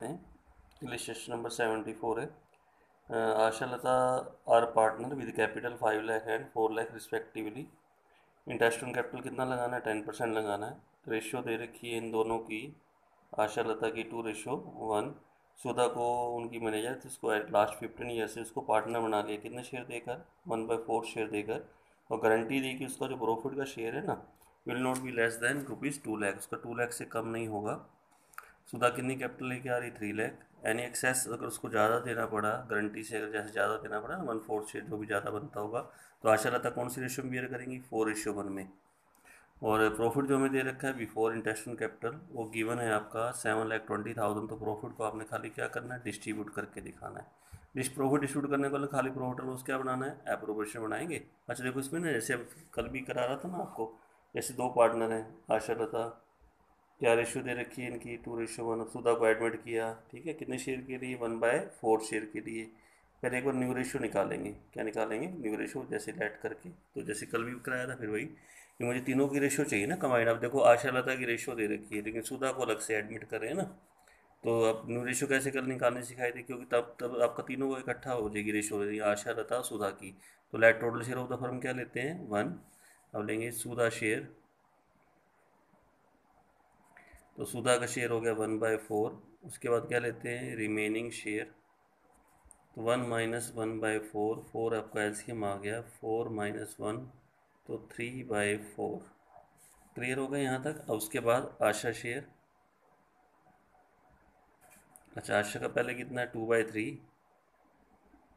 List number seventy four है। Asha Lata are partner with capital five lakh and four lakh respectively interest on capital कितना लगाना है? Ten percent लगाना है। Ratio दे रखी है इन दोनों की। आशा लता की टू रेशियो वन सुधा को, उनकी मैनेजर थी उसको लास्ट फिफ्टीन ईयर से उसको पार्टनर बना लिया कितने शेयर देकर? वन बाई फोर शेयर देकर। और गारंटी दी कि उसका जो प्रॉफिट का शेयर है ना will not be less than rupees two lakh उसका टू लैख से कम नहीं होगा। सुधा कितनी कैपिटल लेके आ रही थ्री लैख एनी एक्सेस अगर उसको ज़्यादा देना पड़ा गारंटी से अगर जैसे ज़्यादा देना पड़ा वन फोर्थ शेयर जो भी ज़्यादा बनता होगा तो आशा रहता कौन सी रेशियो में बियर करेंगी? फोर रेशियो वन में। और प्रॉफिट जो हमें दे रखा है बिफोर इंटेस्टन कैपिटल वो गिवन है आपका सेवन लैख ट्वेंटी थाउज़ेंड तो प्रॉफिट को आपने खाली क्या करना है? डिस्ट्रीब्यूट करके दिखाना है। डिस्ट प्रॉफिट डिस्ट्रीब्यूट करने के वाले खाली प्रॉफिट लॉस क्या बनाना है? एप्रोपेशन बनाएँगे। अच्छा देखो इसमें ना, जैसे कल भी करा रहा था ना आपको, जैसे दो पार्टनर हैं, आशा लता क्या रेशियो दे रखी है इनकी टू रेशो वन सुधा को एडमिट किया, ठीक है? कितने शेयर के लिए? वन बाय फोर शेयर के लिए। फिर एक बार न्यू रेशो निकालेंगे। क्या निकालेंगे? न्यू रेशो जैसे लेट करके। तो जैसे कल भी कराया था, फिर वही कि मुझे तीनों की रेशो चाहिए ना कमाइंड अब देखो आशा लता की रेशो दे रखी है, लेकिन सुधा को अलग से एडमिट करें ना। तो अब न्यू रेशो कैसे कल निकालने सिखाई थी? क्योंकि तब तब आपका तीनों को इकट्ठा हो जाएगी रेशो आशा लता सुधा की। तो let total share of the firm क्या लेते हैं? वन अब लेंगे सुधा शेयर तो सुधा का शेयर हो गया वन बाय फोर उसके बाद क्या लेते हैं? रिमेनिंग शेयर तो one minus one by four four आपका एल्सियम आ गया. फोर माइनस वन तो थ्री बाय फोर क्लियर हो गया यहाँ तक? अब उसके बाद आशा शेयर अच्छा आशा का पहले कितना है? Two by three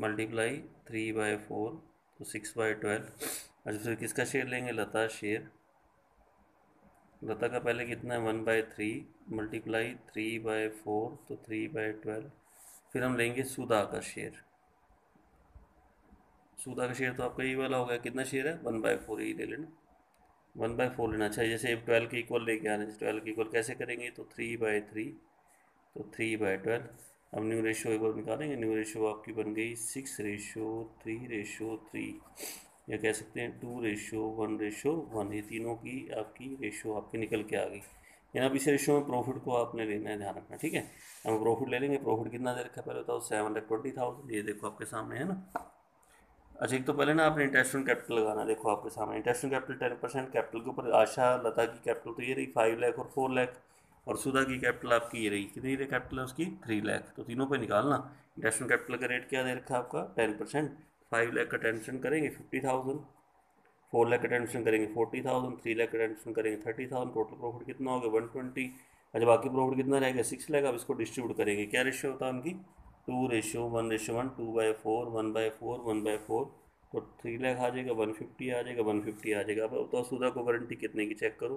multiply three by four तो सिक्स बाई ट्वेल्व अच्छा फिर किसका शेयर लेंगे? लता शेयर लता का पहले कितना है? One by three multiply three by four तो थ्री बाय ट्वेल्व फिर हम लेंगे सुधा का शेयर सुधा का शेयर तो आपका ये वाला हो गया। कितना शेयर है? वन बाय फोर यही ले लेना। वन बाय फोर लेना। चाहिए जैसे ट्वेल्व के इक्वल लेके आने ट्वेल्व के इक्वल कैसे करेंगे? तो थ्री बाय थ्री तो थ्री बाय ट्वेल्व अब न्यू रेशो एक बार निकालेंगे। न्यू रेशो आपकी बन गई six ratio three ratio three या कह सकते हैं two ratio one ratio one ये तीनों की आपकी रेशो आपकी निकल के आ गई। यानी अब इस रेशो में प्रॉफिट को आपने लेना है, ध्यान रखना, ठीक है? हम प्रॉफिट ले लेंगे प्रॉफिट कितना दे रखा पहले बताओ सेवन लैख ट्वेंटी थाउज़ेंड ये देखो आपके सामने है ना? अच्छा एक तो पहले ना आपने इंटरेस्ट ऑन कैपिटल लगाना देखो आपके सामने। Interest on capital ten percent capital के ऊपर आशा, लता की कैपिटल तो ये रही फाइव लैख और फोर लैख और सुधा की कैपिटल आपकी ये रही। कितनी कैपिटल है उसकी? थ्री लैख तो तीनों पे निकालना। इंटरेस्ट ऑन कैपिटल का रेट क्या दे रखा है आपका? टेन परसेंट फाइव लैख का टेंशन करेंगे फिफ्टी थाउज़ेंड, फोर लैख का टेंशन करेंगे फोर्टी थाउज़ेंड, थ्री लैख का टेंशन करेंगे थर्टी थाउज़ेंड, टोटल प्रॉफिट कितना होगा वन ट्वेंटी अच्छा बाकी प्रॉफिट कितना रहेगा सिक्स लैख, अब इसको डिस्ट्रीब्यूट करेंगे। क्या रेशियो होता है उनकी? Two ratio one ratio one two by four one by four one by four तो थ्री लैख आ जाएगा वन फिफ्टी आ जाएगा वन फिफ्टी आ जाएगा। अब तो सुधा को गारंटी कितने की चेक करो?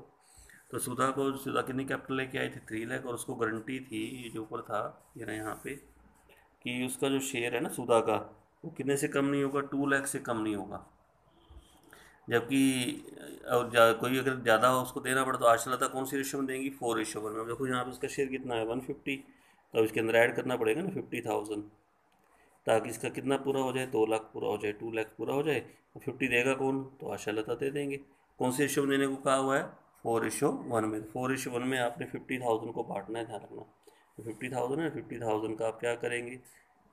तो सुधा को, सुधा कितनी कैपिटल लेके आई थी? थ्री लैख, और उसको गारंटी थी, ये जो ऊपर था, ये ना यहाँ पे, कि उसका जो शेयर है ना सुधा का वो कितने से कम नहीं होगा? टू लैख से कम नहीं होगा। जबकि, और कोई अगर ज़्यादा उसको देना पड़े तो आशलता कौन सी रेशो में देंगी? फोर रेशो में देखो यहाँ पे उसका शेयर कितना है? वन फिफ्टी तो इसके अंदर ऐड करना पड़ेगा ना फिफ्टी थाउज़ेंड ताकि इसका कितना पूरा हो जाए? दो लाख पूरा हो जाए, टू लाख पूरा हो जाए। तो फिफ्टी देगा कौन? तो आशालता दे देंगे। कौन सी रेशो में देने को कहा हुआ है? फोर रेशो वन में। फोर रेशो वन में आपने फिफ्टी थाउज़ेंड को बांटना है, ध्यान रखना। तो फिफ्टी थाउज़ेंड है फिफ्टी थाउज़ेंड का आप क्या करेंगे?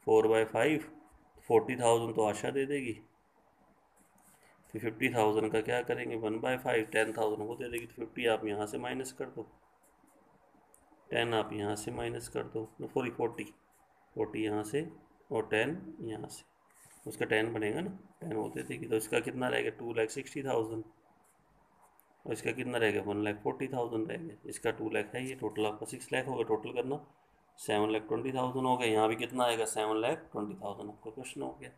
Four by five forty thousand तो आशा दे देगी। फिर फिफ्टी थाउज़ेंड का क्या करेंगे? One by five, ten thousand वो दे देगी तो फिफ्टी आप यहाँ से माइनस कर दो। टेन आप यहाँ से माइनस कर दो सॉरी फोर्टी फोर्टी यहाँ से और टेन यहाँ से। उसका टेन बनेगा ना, टेन वो दे देगी। तो इसका कितना रहेगा? Two lakh sixty thousand. और इसका कितना रहेगा? वन लैख फोर्टी थाउज़ेंड रहेगा। इसका टू लैख है ये, टोटल आपका सिक्स लैख होगा टोटल करना। सेवन लैख ट्वेंटी थाउज़ेंड हो गया, यहाँ भी कितना आएगा? Seven lakh twenty thousand. आपका क्वेश्चन हो गया।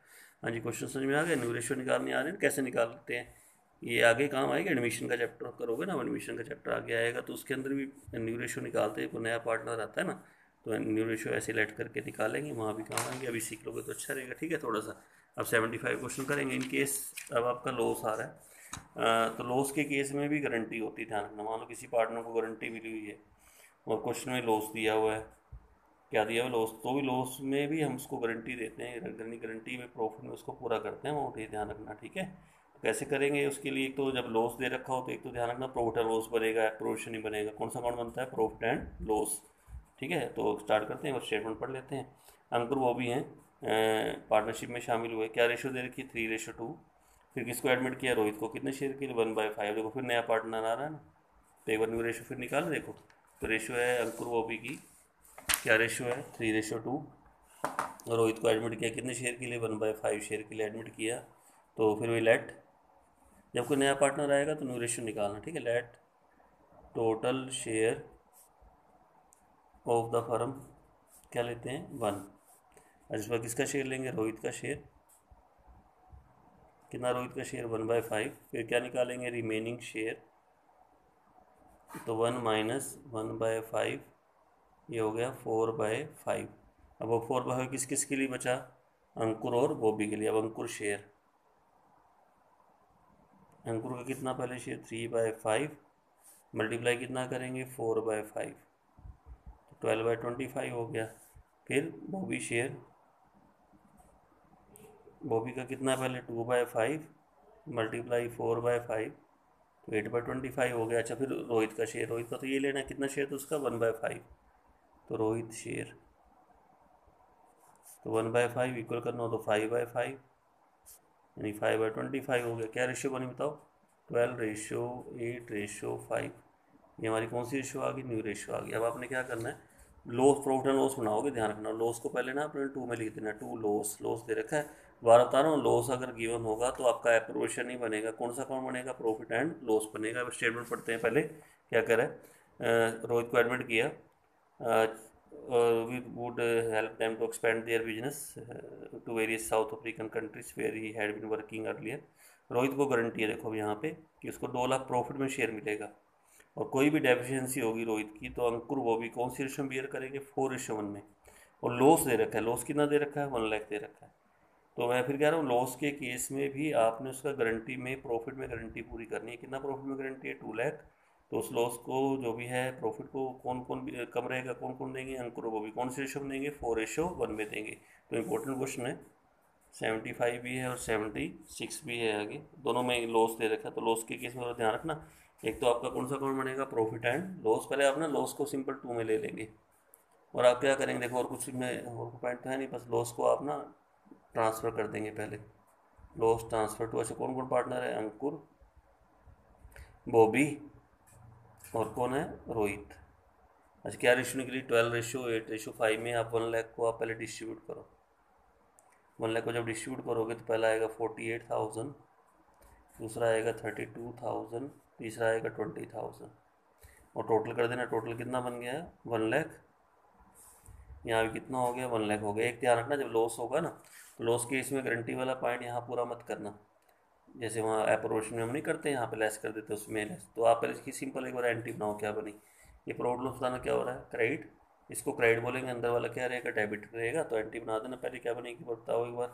हाँ जी, क्वेश्चन समझ में आ गया? न्यू रेशियो निकालने आ रहे हैं, कैसे निकालते हैं? ये आगे काम आएगा? एडमिशन का चैप्टर करोगे ना? एडमिशन का चैप्टर आगे आएगा तो उसके अंदर भी न्यू रेशियो निकालते हैं कोई नया पार्टनर आता है ना तो न्यू रेशियो ऐसे लेट करके निकालेंगे, वहाँ भी काम आएँगे। अभी सीख लोगे तो अच्छा रहेगा, ठीक है? थोड़ा सा। अब सेवेंटी फाइव क्वेश्चन करेंगे। इन केस अब आपका लॉस आ रहा है। तो लॉस के केस में भी गारंटी होती है, ध्यान रखना। मान लो किसी पार्टनर को गारंटी मिली हुई है, और क्वेश्चन में लॉस दिया हुआ है क्या दिया हुआ लॉस तो भी लॉस में भी हम उसको गारंटी देते हैं गारंटी में प्रॉफिट में उसको पूरा करते हैं अमाउंट ये ध्यान रखना, ठीक है? तो कैसे करेंगे उसके लिए? एक तो जब लॉस दे रखा हो तो एक तो ध्यान रखना प्रॉफिट एंड लॉस बनेगा प्रोविशन ही बनेगा। कौन सा अकाउंट बनता है? प्रॉफिट एंड लॉस ठीक है? तो स्टार्ट करते हैं और स्टेटमेंट पढ़ लेते हैं। अंकुर वो भी हैं पार्टनरशिप में शामिल हुए। क्या रेशो दे रखी? है थ्री रेशो टू फिर किसको एडमिट किया? रोहित को। कितने शेयर के लिए? वन बाई फाइव देखो, फिर नया पार्टनर आ रहा है ना। तो एक बार न्यू रेशो फिर निकाल, देखो। तो रेशो है अंकुर वोबी की क्या रेशो है? थ्री रेशो टू रोहित को एडमिट किया। कितने शेयर के लिए? वन बाई फाइव शेयर के लिए एडमिट किया। तो फिर वही लेट जब कोई नया पार्टनर आएगा तो न्यू रेशो निकालना, ठीक है? Let total share of the firm क्या लेते हैं? वन इस बार किसका शेयर लेंगे? रोहित का शेयर कितना रोहित का शेयर वन बाय फाइव फिर क्या निकालेंगे? रिमेनिंग शेयर तो one minus one by five ये हो गया फोर बाय फाइव। अब वो फोर बाय किस किस के लिए बचा? अंकुर और बोबी के लिए। अब अंकुर शेयर अंकुर का कितना पहले share three by five. Multiply कितना करेंगे? Four by five. तो ट्वेल्व बाय ट्वेंटी फाइव हो गया। फिर बॉबी शेयर बॉबी का कितना पहले? Two by five. Multiply four by five. तो एट बाई ट्वेंटी फाइव हो गया। अच्छा फिर रोहित का शेयर रोहित का तो ये लेना कितना शेयर तो उसका? One by five. तो रोहित शेर। तो वन बाय फाइव इक्वल करना हो तो फाइव बाय फाइव, यानी फाइव बाई ट्वेंटी फाइव हो गया। क्या रेशियो बनी बताओ? Twelve ratio eight ratio five ये हमारी कौन सी रेशियो आ गई? न्यू रेशियो आ गई। अब आपने क्या करना है? लॉस प्रॉफिट एंड लॉस बनाओगे, ध्यान रखना। लॉस को पहले ना अपने टू में लिख देना। टू लॉस लॉस दे रखा है। बार बता रहा हूँ लॉस अगर गिवन होगा तो आपका एप्रोवेशन नहीं बनेगा। कौन सा अकाउंट बनेगा? प्रॉफिट एंड लॉस बनेगा। स्टेटमेंट पढ़ते हैं पहले। क्या करें? रोहित को एडमिट किया। We would help them to expand their business to various South African countries where he had been working earlier Rohit को गारंटी है देखो यहाँ पे कि उसको दो लाख प्रॉफिट में शेयर मिलेगा। और कोई भी डेफिशिएंसी होगी रोहित की तो अंकुर वो भी कौन सी रेशो बियर करेंगे? फोर रेशो वन में। और लॉस दे रखा है। लॉस कितना दे रखा है? वन लाख दे रखा है। तो मैं फिर कह रहा हूँ लॉस के केस में भी आपने उसका गारंटी में प्रॉफिट में गारंटी पूरी करनी है। कितना प्रॉफिट में गारंटी है? टू लैख तो उस लॉस को जो भी है प्रॉफिट को कौन कौन कम रहेगा कौन कौन देंगे, अंकुर को भी कौन से रेशो में देंगे? फोर रेशो वन में देंगे। तो इंपॉर्टेंट क्वेश्चन है। सेवेंटी फाइव भी है और सेवेंटी सिक्स भी है आगे। दोनों में लॉस दे रखा तो लॉस के केस में ध्यान रखना। एक तो आपका कौन सा अकाउंट बनेगा? प्रॉफिट एंड लॉस पहले आप ना लॉस को सिंपल टू में ले लेंगे। और आप क्या करेंगे? देखो, और कुछ में और पॉइंट तो है नहीं, बस लॉस को आप ना ट्रांसफ़र कर देंगे पहले। लॉस ट्रांसफ़र टू ऐसे कौन कौन पार्टनर है? अंकुर बॉबी और कौन है? रोहित। अच्छा क्या रेशो निकली? Twelve ratio eight ratio five में आप वन लाख को आप पहले डिस्ट्रीब्यूट करो। वन लाख को जब डिस्ट्रीब्यूट करोगे तो पहला आएगा फोर्टी एट थाउज़ेंड दूसरा आएगा थर्टी टू थाउज़ेंड तीसरा आएगा ट्वेंटी थाउज़ेंड और टोटल कर देना। टोटल कितना बन गया? वन लैख यहाँ भी कितना हो गया? वन लैख हो गया। एक ध्यान रखना, जब लॉस होगा ना तो लॉस के इसमें गारंटी वाला पॉइंट यहाँ पूरा मत करना। जैसे वहाँ एप्रोवेशन में हम नहीं करते, यहाँ पे लेस कर देते उसमें लेस तो आप पहले इसकी सिंपल एक बार एंटी बनाओ, क्या बनी? ये प्रॉब्लम लॉस बताना क्या हो रहा है? क्रेडिट इसको क्रेडिट बोलेंगे, अंदर वाला क्या रहेगा? डेबिट रहेगा तो एंटी बना देना। पहले क्या बनेगी? बताओ एक बार।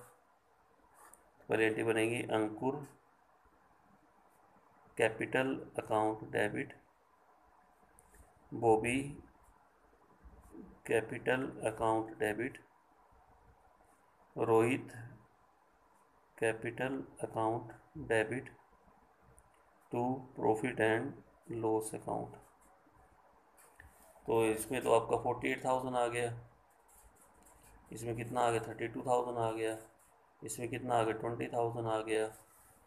पहले एंटी बनेगी Ankur capital account debit Bobby capital account debit Rohit capital account debit to profit and loss account. तो इसमें तो आपका फोर्टी एट थाउज़ेंड आ गया। इसमें कितना आ गया? थर्टी टू थाउज़ेंड आ गया। इसमें कितना आ गया? ट्वेंटी थाउज़ेंड आ गया।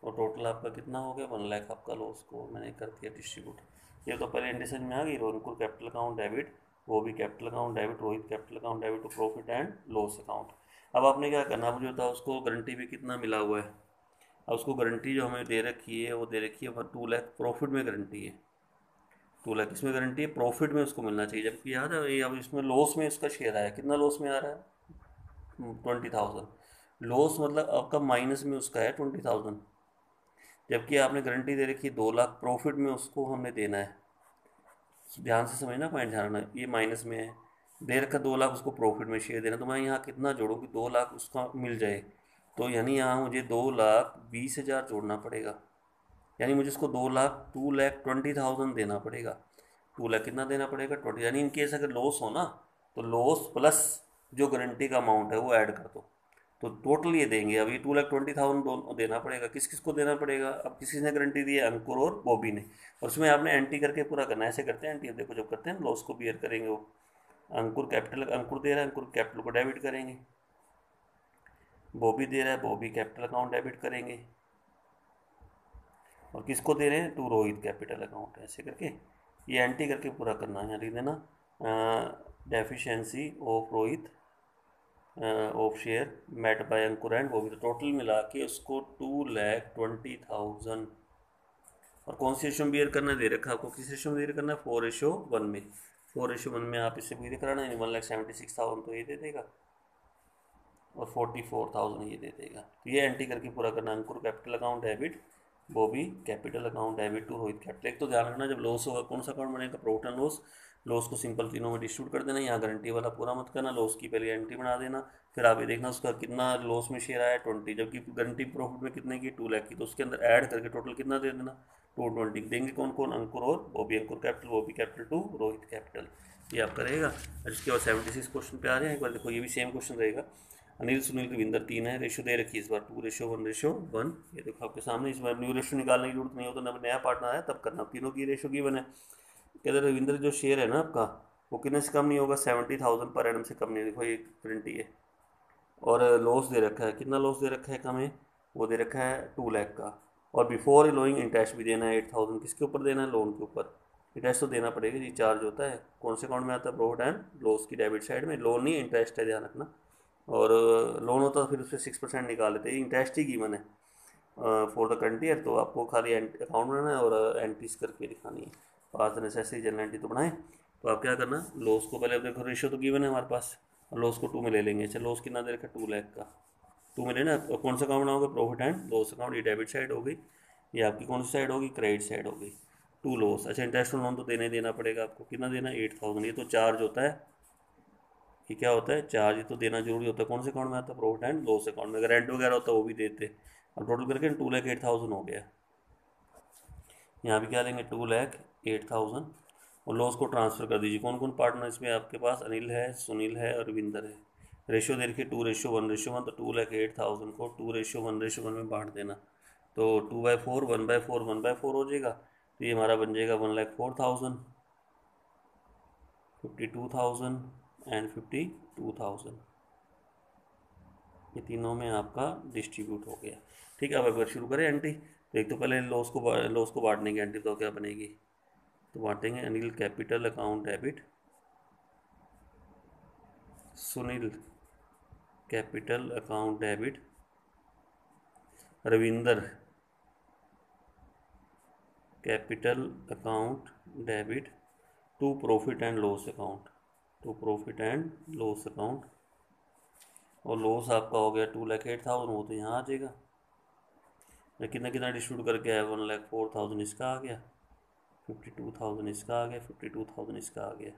और टोटल आपका कितना हो गया? वन लाख आपका लॉस को मैंने कर दिया डिस्ट्रीब्यूट ये तो पहले इंडिसन में आ गई रोनकुल कैपिटल अकाउंट डेबिट वो भी capital account debit Rohit capital account debit to profit and loss account अब आपने क्या करना अब जो था उसको गारंटी भी कितना मिला हुआ है? अब उसको गारंटी जो हमें दे रखी है, वो दे रखी है टू लैख प्रॉफिट में गारंटी है। टू लैख इसमें गारंटी है प्रॉफिट में उसको मिलना चाहिए। जबकि याद है, ये अब इसमें लॉस में इसका शेयर आया। कितना लॉस में आ रहा है? ट्वेंटी थाउज़ेंड लॉस मतलब आपका माइनस में उसका है ट्वेंटी थाउज़ेंड जबकि आपने गारंटी दे रखी है, दो लाख प्रॉफिट में उसको हमने देना है। ध्यान से समझना पॉइंट ध्यान ये माइनस में है। दे रखा दो लाख उसको प्रॉफिट में शेयर देना तो मैं यहाँ कितना जोड़ूँ कि दो लाख उसका मिल जाए? तो यानी यहाँ मुझे दो लाख बीस हज़ार जोड़ना पड़ेगा। यानी मुझे उसको दो lakh two lakh twenty thousand देना पड़ेगा। टू लाख कितना देना पड़ेगा? ट्वेंटी, यानी इन केस अगर लॉस हो ना तो लॉस प्लस जो गारंटी का अमाउंट है वो ऐड कर दो। तो टोटल ये देंगे। अभी टू लाख ट्वेंटी थाउज़ेंड देना पड़ेगा। किस किस को देना पड़ेगा? अब किस किसने गारंटी दी है, अंकुर और बॉबी ने। और उसमें आपने एंटी करके पूरा करना ऐसे करते हैं एंटी देखो जब करते हैं लॉस को बियर करेंगे वो। अंकुर कैपिटल, अंकुर दे रहा है, अंकुर कैपिटल को डेबिट करेंगे। बॉबी दे रहा है बॉबी कैपिटल अकाउंट डेबिट करेंगे। और किसको दे रहे हैं? टू रोहित कैपिटल अकाउंट ऐसे करके। ये एंटी करके पूरा करना है लिख देना deficiency of Rohit of share met by Ankur and भी तो टोटल मिला के उसको टू लैख ट्वेंटी थाउज़ेंड और कौन सी रेशो बियर करना दे रखा आपको। किस रेशो में बियर करना है? फोर रेशो वन में। फोर रेशो वन में आप इससे दे कराना यानी one lakh seventy six thousand तो ये दे देगा। और फोर्टी फोर थाउज़ेंड ये दे देगा। तो ये एंट्री करके पूरा करना, अंकुर कैपिटल अकाउंट डेबिट वो भी capital account debit to Rohit capital एक तो ध्यान रखना, जब लॉस होगा, कौन सा अकाउंट बनेगा? प्रॉफिट एंड लॉस लॉस को सिंपल तीनों में डिस्ट्रीब्यूट कर देना, यहाँ गारंटी वाला पूरा मत करना लॉस की पहले एंट्री बना देना, फिर आप ये देखना उसका कितना लॉस में शेयर आया ट्वेंटी जबकि गारंटी प्रॉफिट में कितने की? टू लैख की तो उसके अंदर ऐड करके टोटल कितना दे देना? टू ट्वेंटी देंगे कौन कौन? अंकुर और भी अंकुर कैपिटल भी कैपिटल टू रोहित कैपिटल ये आप करेगा और इसके बाद सेवेंटी सिक्स क्वेश्चन पे आ रहे हैं, एक बार देखो, ये भी सेम क्वेश्चन रहेगा। अनिल, सुनील, रविंदर, तीन है रेशो दे रखी इस बार two ratio one ratio one ये देखो आपके सामने, इस बार न्यू रेशो निकालने की ज़रूरत नहीं हो तो नया पार्टनर आया, तब करना तीनों की रेशो की बने कहते रविंद्र जो शेयर है ना आपका, वो कितने से कम नहीं होगा? सेवेंटी थाउज़ेंड पर एडम से कम नहीं देखो, ये गारंटी है। और लॉस दे रखा है। कितना लॉस दे रखा है कम है वो दे रखा है टू लैख का। और बिफोर लोइंग इंटरेस्ट भी देना है एट थाउज़ेंड किसके ऊपर देना है? लोन के ऊपर। इंटरेस्ट तो देना पड़ेगा। जी चार्ज होता है। कौन से अकाउंट में आता है? प्रॉफिट एंड लॉस की डेबिट साइड में। लोन नहीं इंटरेस्ट है, ध्यान रखना। और लोन होता तो फिर उससे सिक्स परसेंट निकाल लेते हैं। इंटरेस्ट ही कीमत है। फॉर द करंट ईयर तो आपको खाली अकाउंट बनाना है और एंट्रीज करके दिखानी है। पास नेसेसरी जनरल एंट्री तो बनाएँ तो आप क्या करना? लॉस को पहले देखो रेशो तो गिवन है हमारे पास। लॉस को टू में ले लेंगे। अच्छा लॉस कितना दे रखा? टू लैख का। टू में लेना कौन सा अकाउंट बनाओगे प्रॉफिट एंड लॉस अकाउंट ये डेबिट साइड होगी ये आपकी कौन सी साइड होगी? क्रेडिट साइड होगी टू लॉस अच्छा इंटरेस्ट लोन तो देने देना पड़ेगा आपको। कितना देना? एट थाउज़ेंड ये तो चार्ज होता है। ये क्या होता है? चार्ज तो देना ज़रूरी होता है। कौन से अकाउंट में आता है? प्रॉफिट एंड लॉस अकाउंट में। अगर रेंट वगैरह होता है, वो भी देते। और टोटल करके टू लैख एट थाउज़ेंड हो गया। यहाँ भी क्या लेंगे? Two lakh eight thousand. और लॉस को ट्रांसफ़र कर दीजिए। कौन कौन पार्टनर इसमें आपके पास? अनिल है, सुनील है और रविंदर है। रेशियो दे रखिए two ratio one ratio one तो टू लैख एट थाउज़ेंड को two ratio one ratio one में बांट देना। तो two by four one by four one by four हो जाएगा। तो ये हमारा बन जाएगा one lakh four thousand fifty two thousand and fifty two thousand ये तीनों में आपका डिस्ट्रीब्यूट हो गया। ठीक है, अब अगर शुरू करें एंट्री तो एक तो पहले लॉस को लॉस को बांटने की एंट्री तो क्या बनेगी। तो बांटेंगे Anil capital account debit. Sunil capital account debit. Ravinder capital account debit. To profit and loss account. To profit and loss account. और लॉस आपका हो गया टू लैख एट थाउज़ेंड, वो तो यहाँ आ जाएगा। कितना कितना डिस्ट्रीब्यूट करके आया? वन लैख फोर थाउज़ेंड इसका आ गया। फिफ्टी टू थाउज़ेंड इसका आ गया फिफ्टी टू थाउज़ेंड इसका आ गया।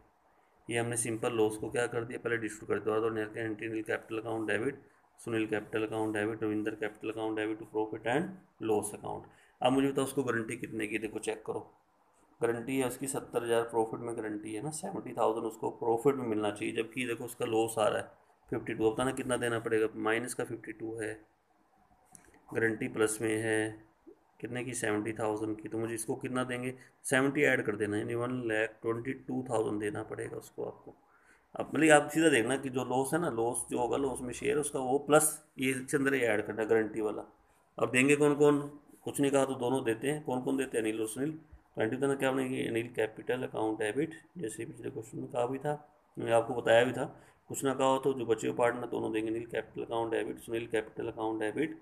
ये हमने सिंपल लॉस को क्या कर दिया? पहले डिस्ट्रीब्यूट कर दिया। तो entry capital account debit Sunil capital account debit Ravinder capital account debit to profit and loss account अब मुझे बताओ उसको गारंटी कितने की? देखो चेक करो। गारंटी है उसकी सत्तर हज़ार प्रॉफिट में गारंटी है ना? सेवेंटी थाउज़ेंड उसको प्रॉफिट में मिलना चाहिए। जबकि देखो उसका लॉस आ रहा है फिफ्टी टू अब ना कितना देना पड़ेगा? माइनस का फिफ्टी टू है। गारंटी प्लस में है। कितने की? सेवेंटी थाउज़ेंड की। तो मुझे इसको कितना देंगे? सेवेंटी ऐड कर देना, यानी one lakh twenty two thousand देना पड़ेगा उसको आपको। अब मतलब आप सीधा देखना कि जो लॉस है ना लॉस जो होगा लॉस में शेयर उसका वो प्लस ये अंदर ही ऐड करना गारंटी वाला। अब देंगे कौन कौन कुछ नहीं कहा तो दोनों देते हैं। कौन कौन देते हैं? अनिल और सुनील। ट्वेंटी तो क्या बनेगी? अनिल कैपिटल अकाउंट डेबिट जैसे पिछले क्वेश्चन में कहा भी था, मैंने आपको बताया भी था। कुछ ना कहा हो तो जो बचे हुए पार्टनर दोनों देंगे। Anil capital account debit Sunil capital account debit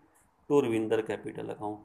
to Ravinder capital account